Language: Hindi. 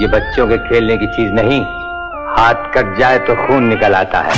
ये बच्चों के खेलने की चीज़ नहीं। हाथ कट जाए तो खून निकल आता है।